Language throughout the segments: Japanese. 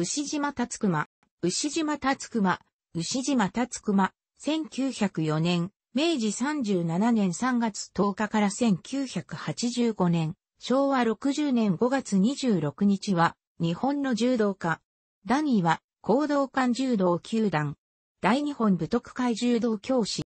牛島達熊、牛島達熊、牛島達熊、1904年、明治37年3月10日から1985年、昭和60年5月26日は、日本の柔道家。ダニーは、行動館柔道球団。大日本武徳会柔道教師。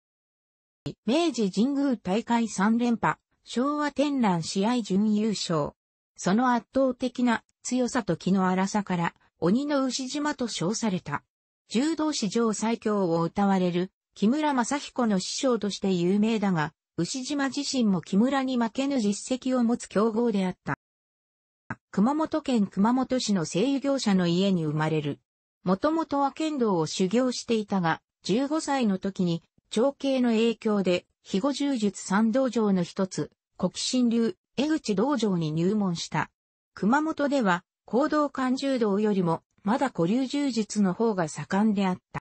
明治神宮大会3連覇、昭和天覧試合準優勝。その圧倒的な強さと気の荒さから、鬼の牛島と称された。柔道史上最強を歌われる、木村正彦の師匠として有名だが、牛島自身も木村に負けぬ実績を持つ強豪であった。熊本県熊本市の製油業者の家に生まれる。もともとは剣道を修行していたが、15歳の時に、長兄の影響で、肥後柔術三道場の一つ、古希新流、江口道場に入門した。熊本では、行動館柔道よりも、まだ古流柔術の方が盛んであった。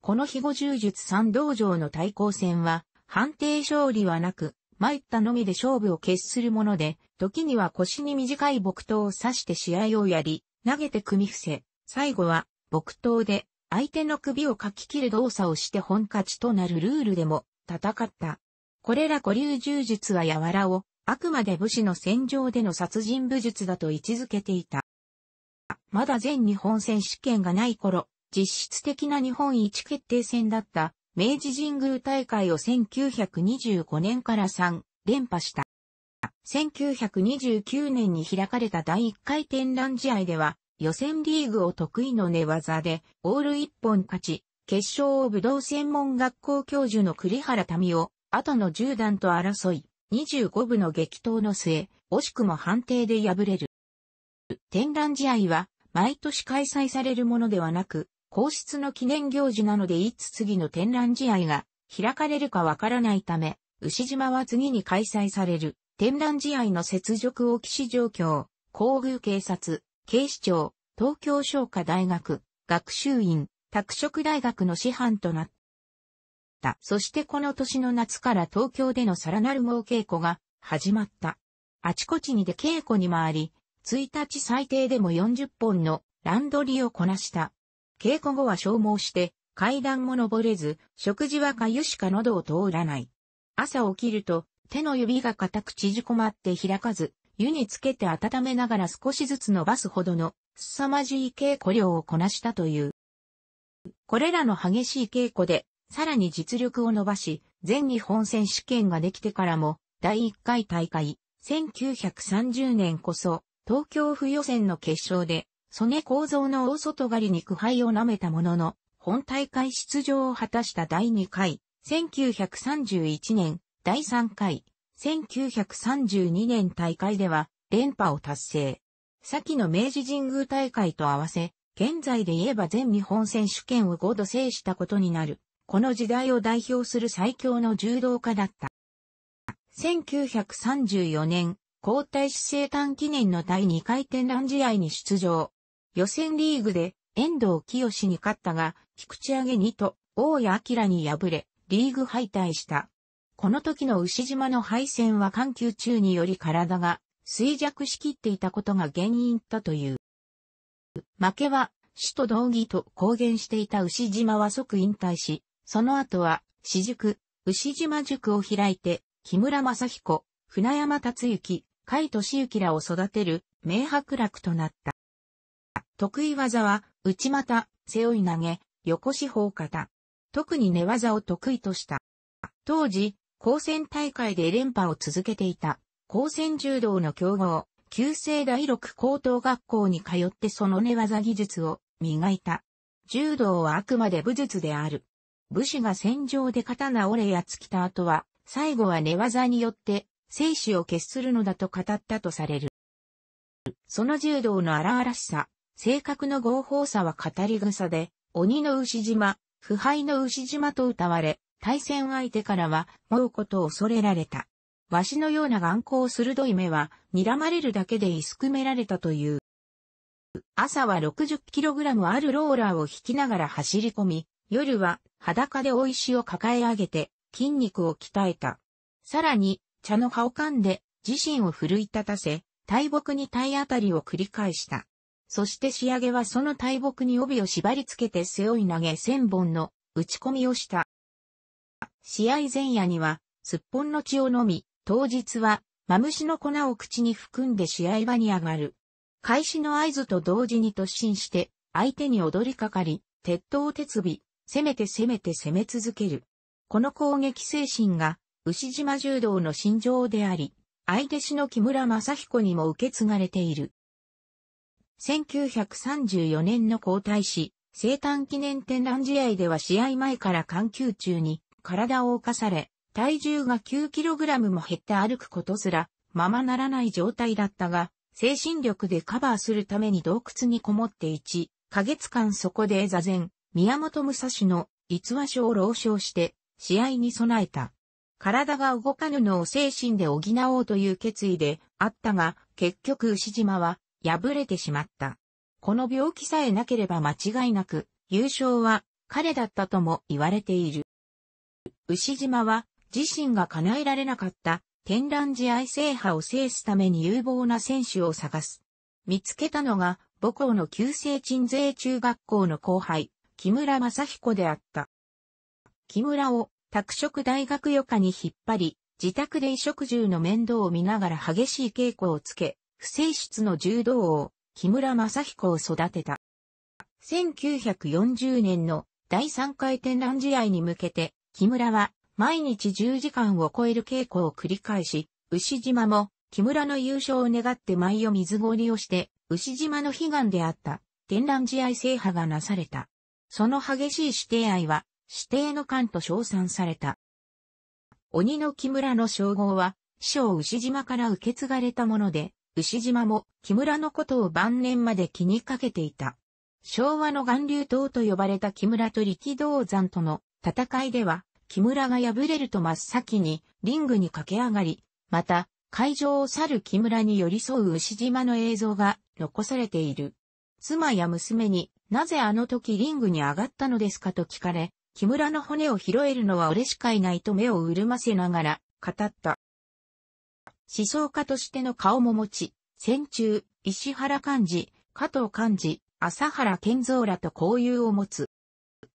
この肥後柔術三道場の対抗戦は、判定勝利はなく、参ったのみで勝負を決するもので、時には腰に短い木刀を刺して試合をやり、投げて組み伏せ、最後は木刀で相手の首をかき切る動作をして本勝ちとなるルールでも戦った。これら古流柔術は柔らをあくまで武士の戦場での殺人武術だと位置づけていた。まだ全日本選手権がない頃、実質的な日本一決定戦だった明治神宮大会を1925年から3連覇した。1929年に開かれた第1回展覧試合では、予選リーグを得意の寝技で、オール一本勝ち、決勝を武道専門学校教授の栗原民夫、後の10段と争い、25部の激闘の末、惜しくも判定で敗れる。展覧試合は、毎年開催されるものではなく、皇室の記念行事なのでいつ次の展覧試合が開かれるかわからないため、牛島は次に開催される展覧試合の雪辱を騎士状況、皇宮警察、警視庁、東京商科大学、学習院、拓殖大学の師範となった。そしてこの年の夏から東京でのさらなる猛稽古が始まった。あちこちにで稽古に回り、1日最低でも40本のランドリーをこなした。稽古後は消耗して、階段も登れず、食事は粥しか喉を通らない。朝起きると、手の指が固く縮こまって開かず、湯につけて温めながら少しずつ伸ばすほどの凄まじい稽古量をこなしたという。これらの激しい稽古で、さらに実力を伸ばし、全日本選手権ができてからも、第1回大会、1930年こそ、東京府予選の決勝で、曽根構造の大外刈りに苦杯を舐めたものの、本大会出場を果たした第2回、1931年、第3回、1932年大会では、連覇を達成。先の明治神宮大会と合わせ、現在で言えば全日本選手権を5度制したことになる。この時代を代表する最強の柔道家だった。1934年、皇太子生誕記念の第2回展覧試合に出場。予選リーグで遠藤清に勝ったが、菊池上げ2と大谷明に敗れ、リーグ敗退した。この時の牛島の敗戦は緩急中により体が衰弱しきっていたことが原因だという。負けは死と同義と公言していた牛島は即引退し、その後は、私塾、牛島塾を開いて、木村正彦、船山達之、海俊之らを育てる名伯楽となった。得意技は、内股、背負い投げ、横四方型。特に寝技を得意とした。当時、高専大会で連覇を続けていた、高専柔道の強豪、旧制第六高等学校に通ってその寝技技術を磨いた。柔道はあくまで武術である。武士が戦場で刀折れや尽きた後は、最後は寝技によって生死を決するのだと語ったとされる。その柔道の荒々しさ、性格の合法さは語り草で、鬼の牛島、腐敗の牛島と歌われ、対戦相手からは、もうことを恐れられた。わしのような眼光鋭い目は、睨まれるだけでいすくめられたという。朝は 60kg あるローラーを引きながら走り込み、夜は裸で大石を抱え上げて筋肉を鍛えた。さらに、茶の葉を噛んで自身を奮い立たせ、大木に体当たりを繰り返した。そして仕上げはその大木に帯を縛り付けて背負い投げ千本の打ち込みをした。試合前夜には、すっぽんの血を飲み、当日は、マムシの粉を口に含んで試合場に上がる。開始の合図と同時に突進して、相手に踊りかかり、鉄塔鉄尾、攻めて攻めて攻め続ける。この攻撃精神が、牛島柔道の心情であり、相手師の木村正彦にも受け継がれている。1934年の皇太子、生誕記念展覧試合では試合前から環球中に体を侵され、体重が 9kg も減って歩くことすらままならない状態だったが、精神力でカバーするために洞窟にこもって1ヶ月間そこで座禅、宮本武蔵の逸話書を老称して試合に備えた。体が動かぬのを精神で補おうという決意であったが、結局牛島は敗れてしまった。この病気さえなければ間違いなく、優勝は彼だったとも言われている。牛島は自身が叶えられなかった天覧試合制覇を制すために有望な選手を探す。見つけたのが母校の旧制鎮西中学校の後輩、木村正彦であった。木村を拓殖大学余暇に引っ張り、自宅で衣食住の面倒を見ながら激しい稽古をつけ、不正室の柔道王、木村正彦を育てた。1940年の第3回展覧試合に向けて、木村は毎日10時間を超える稽古を繰り返し、牛島も木村の優勝を願って舞を水氷りをして、牛島の悲願であった展覧試合制覇がなされた。その激しい指定愛は、指定の間と称賛された。鬼の木村の称号は、師匠牛島から受け継がれたもので、牛島も木村のことを晩年まで気にかけていた。昭和の岩流島と呼ばれた木村と力道山との戦いでは、木村が敗れると真っ先にリングに駆け上がり、また会場を去る木村に寄り添う牛島の映像が残されている。妻や娘になぜあの時リングに上がったのですかと聞かれ、木村の骨を拾えるのは俺しかいないと目を潤ませながら語った。思想家としての顔も持ち、戦中、石原幹事、加藤幹事、朝原健三らと交友を持つ。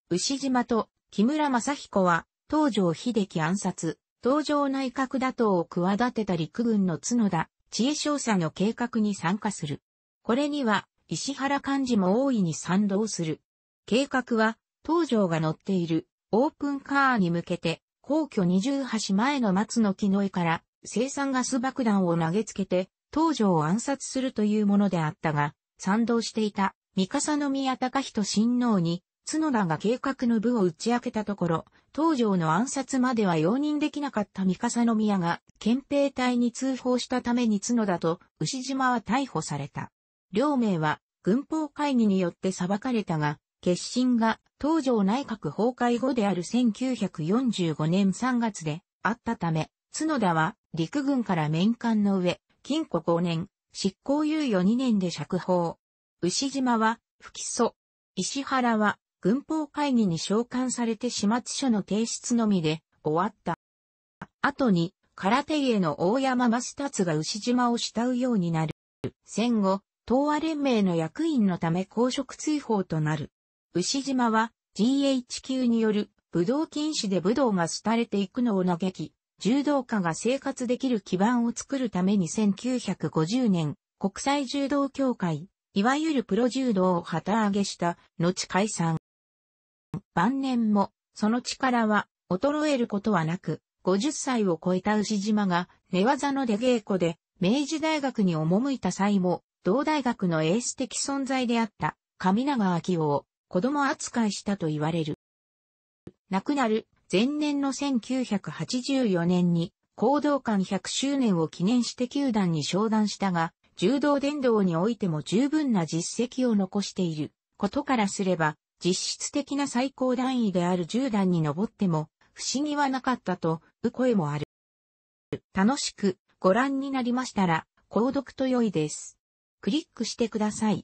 牛島と木村正彦は、東条秀樹暗殺、東条内閣打倒を企てた陸軍の角田、知恵少佐の計画に参加する。これには、石原幹事も大いに賛同する。計画は、東条が乗っているオープンカーに向けて、皇居二十橋前の松の木の絵から生産ガス爆弾を投げつけて、東条を暗殺するというものであったが、賛同していた、三笠宮隆人親王に、角田が計画の部を打ち明けたところ、東条の暗殺までは容認できなかった三笠宮が、憲兵隊に通報したために角田と牛島は逮捕された。両名は、軍法会議によって裁かれたが、決心が東条内閣崩壊後である1945年3月であったため、角田は陸軍から免官の上、禁錮5年、執行猶予2年で釈放。牛島は不起訴。石原は軍法会議に召喚されて始末書の提出のみで終わった。後に空手芸の大山正達が牛島を慕うようになる。戦後、東和連盟の役員のため公職追放となる。牛島は GHQ による武道禁止で武道が廃れていくのを嘆き、柔道家が生活できる基盤を作るために1950年、国際柔道協会、いわゆるプロ柔道を旗揚げした後解散。晩年も、その力は衰えることはなく、50歳を超えた牛島が寝技の出稽古で明治大学に赴いた際も、同大学のエース的存在であった上永明夫を子供扱いしたと言われる。亡くなる前年の1984年に行動館100周年を記念して球団に昇段したが、柔道伝道においても十分な実績を残していることからすれば、実質的な最高段位である10段に登っても不思議はなかったと、う声もある。楽しくご覧になりましたら、購読と良いです。クリックしてください。